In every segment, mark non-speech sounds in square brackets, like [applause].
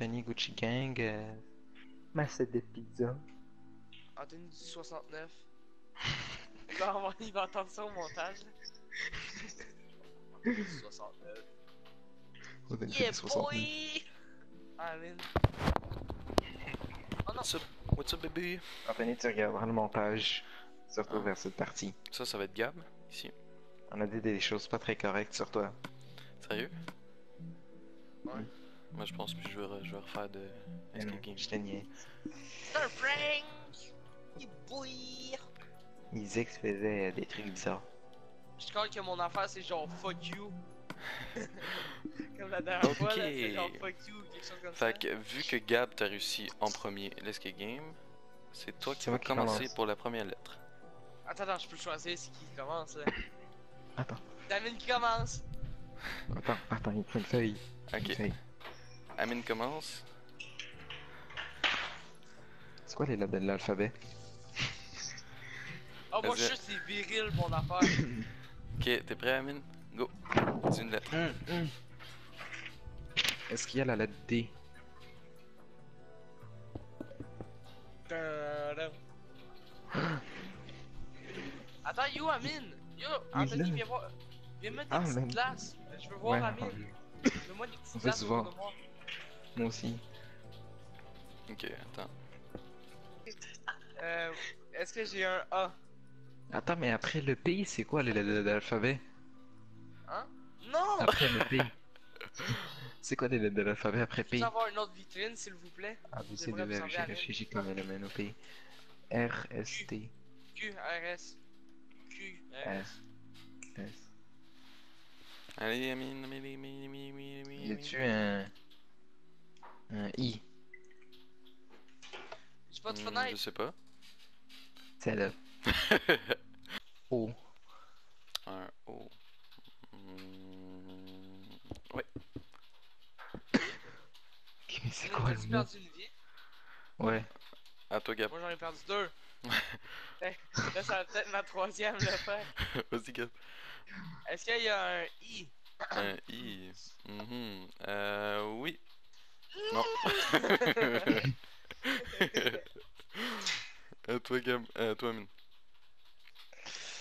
Anthony Gucci Gang. Euh... Masse de pizza. Anthony du 69. il, va avoir- il va entendre ça au montage. là. 69. Anthony Yeah 69. boy! Ah. Oh non, What's up, what's up, baby? Anthony, tu regarderas le montage. Surtout vers cette partie. Ça, ça va être Gab, ici. On a dit des choses pas très correctes sur toi. Sérieux? Ouais. Moi, je pense que je vais, re- je vais refaire de Escape Game. Je te niais. c'est un prank! Yeah boy! Il disait que tu faisais des trucs bizarres. Je crois que mon affaire c'est genre fuck you. [laughs] comme la dernière fois, là, c'est genre fuck you ou quelque chose comme ça. Fait que, vu que Gab t'a réussi en premier l'Escape Game, c'est toi qui vas commencer commence. pour la première lettre. Attends, attends, je peux choisir c'est qui commence là. Attends, David qui commence! attends, attends, il faut une feuille. Une Ok, feuille. Amine commence. C'est quoi les lettres de l'alphabet? Oh, moi je suis c'est viril mon affaire. [coughs] Ok, t'es prêt, Amine? Go. Dis une lettre. Est-ce qu'il y a la lettre D? Attends, yo Amine! Yo, Anthony, viens voir. Viens mettre des Ah, petites glaces. Je veux voir Ouais, Amine. Fais-moi des petites On va glaces se pour voir. Le. Moi aussi. Ok, attends. Euh, est-ce que j'ai un A? Attends, mais après le P, c'est quoi les lettres de l'alphabet? Hein? Non! Après le P. [laughs] c'est quoi les lettres de l'alphabet après Peux P? avoir une autre vitrine, s'il vous plaît? Ah, vous c'est J'aimerais de enlever la j'ai comme élément au P. R, S, T, Q, R, S. Q, R, S. Allez, Amine, Amine, Amine, Amine, Amine, Amine. Y a-tu un. Un I? J'ai pas de Hmm, fenêtre. Je sais pas. C'est là. [laughs] O. Un O. Hmm, Ouais. Ok, C'est quoi le mot? perdu une vie? Ouais. À toi, Gab. Moi j'en ai perdu deux. [laughs] Eh, là, ça va peut-être ma troisième, le faire. [laughs] Vas-y, Gab. Est-ce qu'il y a un I? Un I. Mhm. Euh, oui. Non. à [laughs] toi, Gab. À toi, Amine.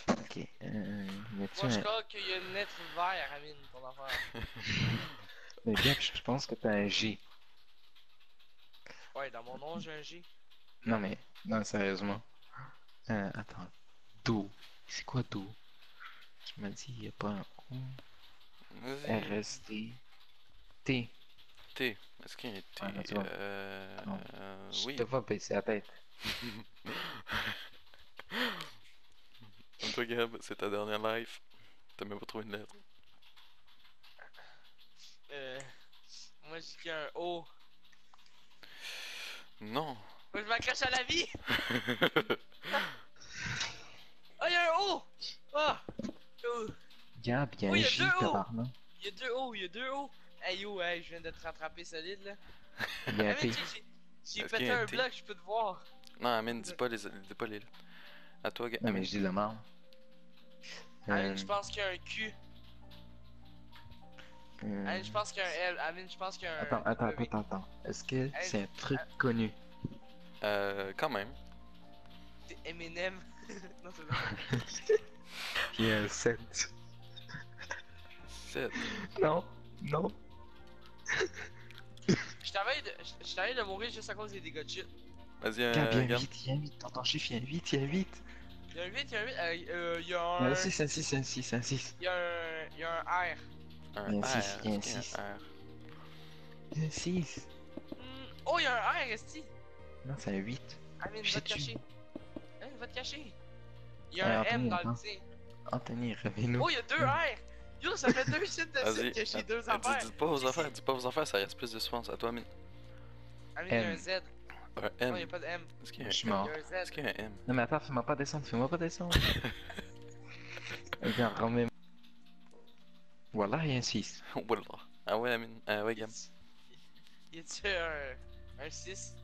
Ok. Euh, y Moi je un. crois qu'il y a une lettre vert, Amine, ton affaire. [laughs] Mais Gab, je pense que t'as un G. Ouais, dans mon nom j'ai un G. Non, mais. Non, sérieusement. Euh, attends. Do. C'est quoi Do? Tu m'as dit, y a pas un O. Vas-y. R, S, T. Est-ce qu'il y a un T? Ah, non. Euh, Non. euh, Je oui. te vois baisser la tête. [laughs] Toi, Gab. C'est ta dernière life. T'as même pas trouvé une lettre. Euh. Moi j'ai qu'il y a un O. Non. Moi je m'accroche à la vie! [laughs] Oh, il y a un O! Ah! Oh! Gab, y a Oh, un y a J, deux O. tabarnak. Il y a deux O, il y a deux O! Hey yo, hey, je viens de te rattraper solide là. [laughs] Un Ah, j'ai- pété y a un bloc, je peux te voir. Non, Amine, dis pas les, dis pas les. À toi. Non, mais je dis de merde. Amine, Euh, je pense qu'il y a un Q. euh, Amine, je pense qu'il y a un L. Amine, je pense qu'il y a un. Attends, attends, W. attends, attends. Est-ce que c'est un truc connu? Euh, quand même. C'est Eminem. [laughs] non, c'est pas. [laughs] Il y a un 7. 7. Non, non. [laughs] Je t'avais de... de mourir juste à cause des dégâts de shit. Vas-y, euh, Gab, il y a un Gab. 8, il y a un 8. Dans ton chiffre, il y a un 8, il y a un 8. Il y a un 8, il y a un 8. Euh, il y a Il y a un. un 6, un 6, un 6, un 6. Il y a un. Il y a un R. Un Il y a un R. six, il y a un est-ce qu'il y a six. un R? Il y a un 6. Hmm, Oh, il y a un R, Esti. Non, c'est un 8. Amine, va te cacher. Amine, va te cacher. Il y a un M dans le C. Anthony, reviens-nous. Oh, il y a deux R. Yo, ça fait deux shit de shit que j'ai deux Dis, affaires. dis pas vos affaires, dis pas vos affaires, ça reste plus de suspense. À toi, Amine. Amine, il y a un M. Z. Un Non, il n'y a M. pas de M. Est-ce qu'il y a Je un M? mort. Y un Z. Est-ce qu'il y a un M? Non, mais attends, fais-moi pas descendre, fais-moi pas descendre. [laughs] Viens, remets. Voilà, il y a un 6. Wallah. [laughs] Ah ouais, Amine. Ah ouais, Gab. Y a-tu un. un 6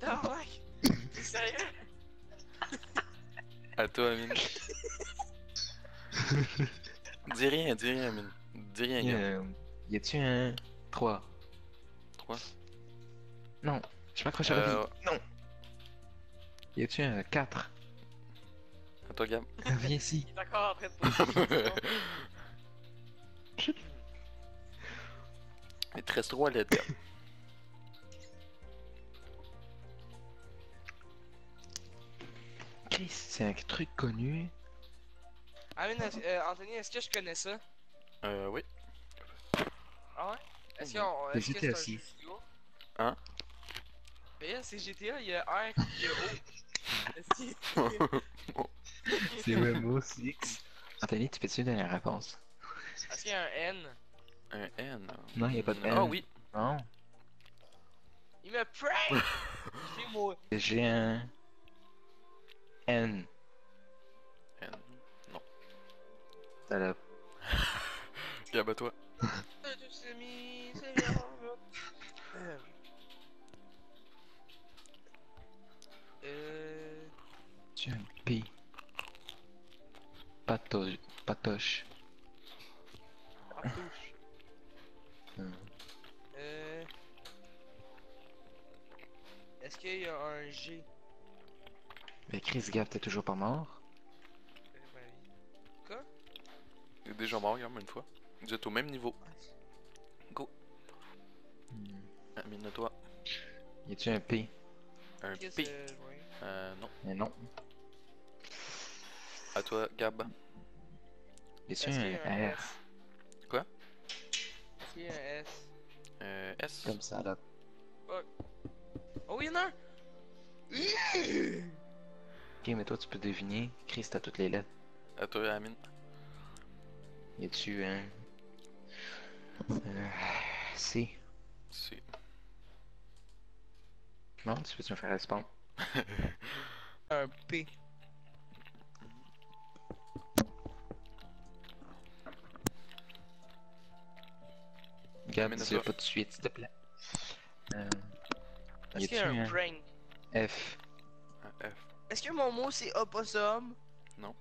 Tabarnak! [laughs] T'es sérieux? À toi, Amine. Dis rien, dis rien, Amine. Dis rien, Gab. a, Y a-tu un 3 3. Non. Je m'accroche à Euh, la vie. Non. Y a-tu un 4 À toi, Gab. Viens ici. Il est encore en train de. [laughs] [laughs] Il te reste 3 lettres, Gab. C'est un truc connu. Ah, euh, Anthony, est-ce que je connais ça? Euh, oui. Ah ouais? Est-ce qu'on. Est-ce que c'est un assis. jeu vidéo? Hein? Mais c'est GTA, il y a R, il y a O. [laughs] C'est Rainbow Six. Anthony, tu peux-tu donner la réponse? Est-ce qu'il y a un N? Un N? Non, y a pas de N. Ah oui. Non. Il me prank! [laughs] J'ai un. N. T'as la- Gab, à toi. Euh. P. Patoche. Patoche. Cartouche. Hmm. Euh. Est-ce qu'il y a un G? Mais Chris Gap, t'es toujours pas mort? Déjà mort, une fois. Vous êtes au même niveau. Hmm. Amine, à toi. Y a-tu un P? Un P. ouais. Euh, non. Mais non. À toi, Gab. Y a-tu un un R S? Quoi? Est-ce qu'il y a un S? Euh, S. Comme ça là. Oh, il y en a un! Ok, mais toi tu peux deviner. Chris, t'as toutes les lettres. À toi, Amine. Y a-tu un. Euh, C C. Non, tu peux-tu me faire répondre? [laughs] Un P. Dis-le toi. pas tout de suite, s'il te plaît. Euh, Est-ce y qu'il y a a-tu un un prank? F? Un F. Est-ce que mon mot c'est opossum? Non.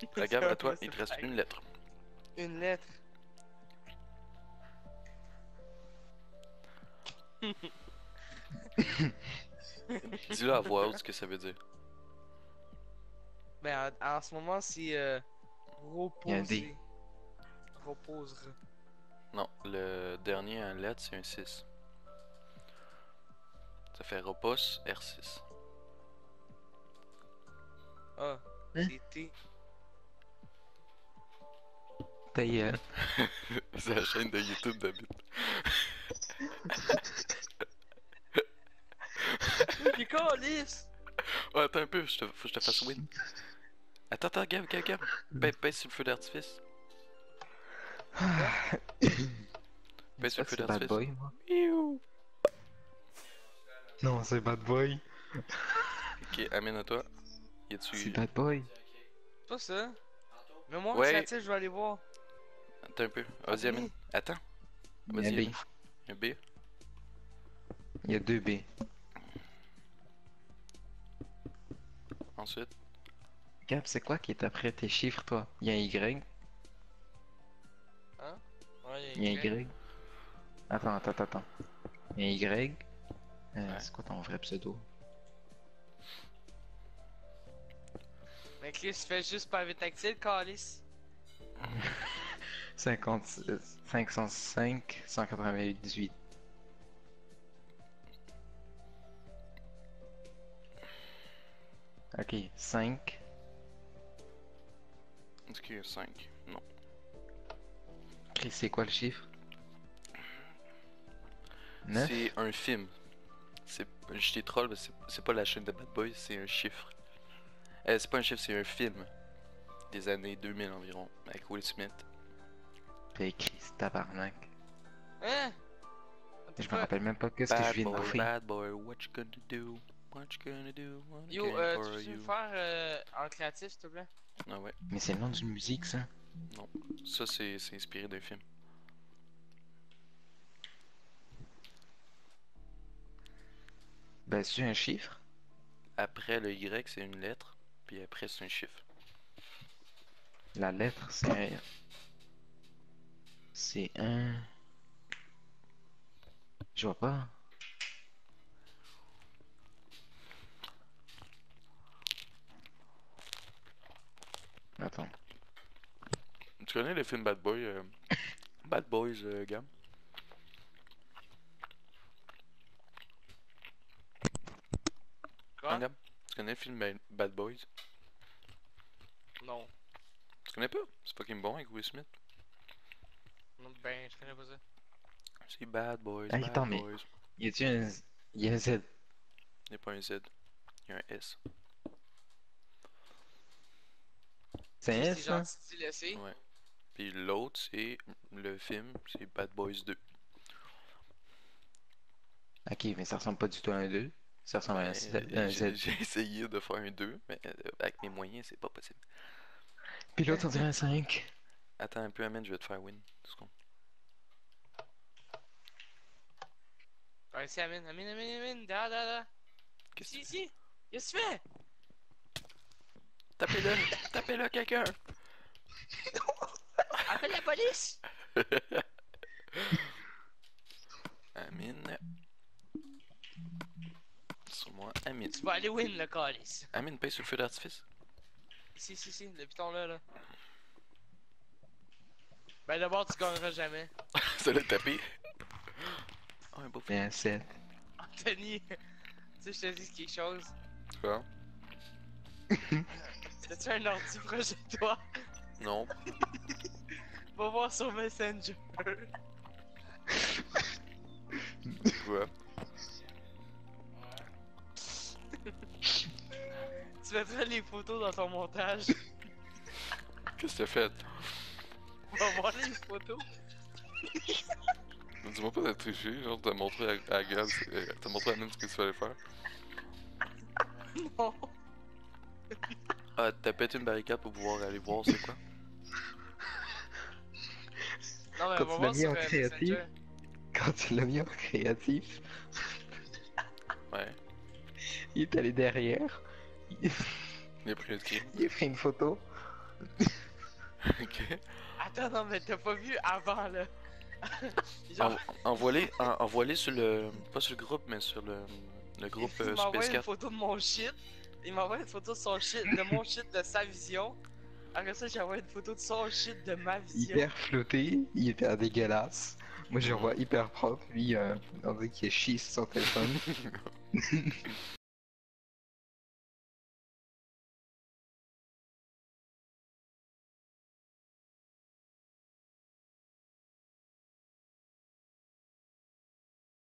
[laughs] La Gab, à toi, il te reste une lettre. Une lettre. [laughs] Dis-le à voix haute ce que ça veut dire. Ben, en, en ce moment, c'est euh, reposer. Reposera. Non, le dernier en lettre, c'est un 6. Ça fait repousse R6. Ah, Hein? c'est T. Ta gueule. [laughs] c'est la chaîne de YouTube est calisse! Oh, attends un peu, je te- faut que je te fasse win. Attends, attends, Gab, Gab, Gab. Pèse, pèse sur le feu d'artifice. [coughs] Pèse sur le feu C'est Bad d'artifice. Boy, moi. Non, c'est Bad Boy. Ok, amène à toi. Y C'est a-tu. Bad Boy. Pas ça. Mais moi, Ouais. ouais. je vais aller voir. Attends un peu. Vas-y, amène. Attends. Il y a Vas-y, B. Un B. Il y a deux B. Ensuite. Gab, c'est quoi qui est après tes chiffres, toi? Il y a un Y Ouais, Il y a un Y Attends, attends, attends, attends. Il y a un Y Euh, Ouais. C'est quoi ton vrai pseudo? Mais Chris, fais juste pas vite tactile, calice. [laughs] 56, 505 198. Ok, 5. Est-ce qu'il y a 5 Non. C'est quoi le chiffre? 9 C'est un film. C'est. Je t'ai troll, mais c'est c'est pas la chaîne de Bad Boy, c'est un chiffre. Euh, c'est pas un chiffre, c'est un film. Des années 2000 environ, avec Will Smith. T'as écrit tabarnak. Hein? Je me rappelle même pas qu'est-ce que je viens de bouffer. bad boy, what you gonna do? What you gonna do? What Yo, you euh, tu peux me faire euh, en créatif, s'il te plaît? Ah ouais, Mais c'est le nom d'une musique, ça. ça c'est c'est inspiré d'un film. Ben, c'est un chiffre Après le Y, c'est une lettre, puis après c'est un chiffre. La lettre, c'est un... C'est un. Je vois pas. Attends. Tu connais le film Bad Boy euh, [coughs] Bad Boys, euh, Gam? Quoi? Tu connais le film Ba- Bad Boys? Non. Tu connais pas? C'est fucking bon avec Will Smith. Non, ben, je connais pas ça. C'est Bad Boys, Hey, Bad attends, mais- Boys. Y a-tu un. Y a un Z. Il n'y a pas un Z. Il y a un S. C'est un S, hein? laisser. Ouais. Puis l'autre, c'est le film, c'est Bad Boys 2. Ok, mais ça ressemble pas du tout à un 2. Ça ressemble à un, Ben, Z- un j'ai Z. j'ai essayé de faire un 2, mais euh, avec mes moyens, c'est pas possible. Puis l'autre, on dirait un 5. Attends un peu, Amen, je vais te faire win. Deux secondes. Ouais, c'est Amine, Amine, Amine, Amine, da, da, da. Qu'est-ce que Ici, tu ici. Qu'est-ce que tu fais? Tapez-le Tapez-le, quelqu'un [laughs] Appelle la police! [laughs] Amine. Sur moi, Amine. Tu vas aller win, le calice. Amine, paye sur le feu d'artifice. Ici, ici, ici, le piton là, là. Ben d'abord, tu gagneras jamais. [laughs] Ça l'a tapé. Oh, un beau un 7. Anthony, tu sais, je te dis quelque chose. Quoi? [laughs] T'as-tu un ordi proche de toi? Non. [laughs] Va voir sur Messenger. Quoi? Tu mettras les photos dans ton montage. Qu'est-ce que t'as fait Va voir les photos. [laughs] Dis-moi pas de tricher, genre t'as montré à, à Gab, euh, t'as montré à Amine ce que tu fallait faire. Non. Ah, t'as pété une barricade pour pouvoir aller voir c'est quoi? Non, mais Quand va tu l'as mis en créatif. Messenger. Quand tu l'as mis en créatif, Ouais. il est allé derrière. Il, Il a pris il a pris une photo. [laughs] ok. Attends, non, mais t'as pas vu avant, là. [laughs] Genre, En- Envoie-les en- envoie-les sur le. Pas sur le groupe, mais sur le, le groupe il euh, m'envoie une 4. photo de mon shit. Il m'envoie une photo de son shit, de mon shit, de sa vision. Après ça, j'envoie une photo de son shit, de ma vision. Hyper flotté. Il était dégueulasse. Moi, je le vois hyper propre. Lui, euh, on dirait qu'il est chié sur son téléphone. [laughs]